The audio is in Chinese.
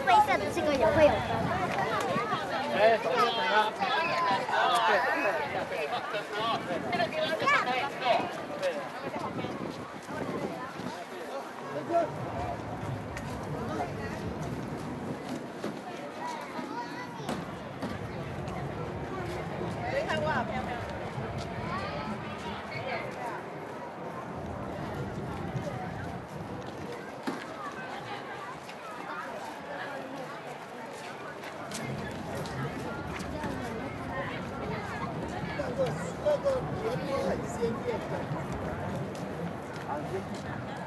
灰色的这个也会有的。哎，等一 Thank you.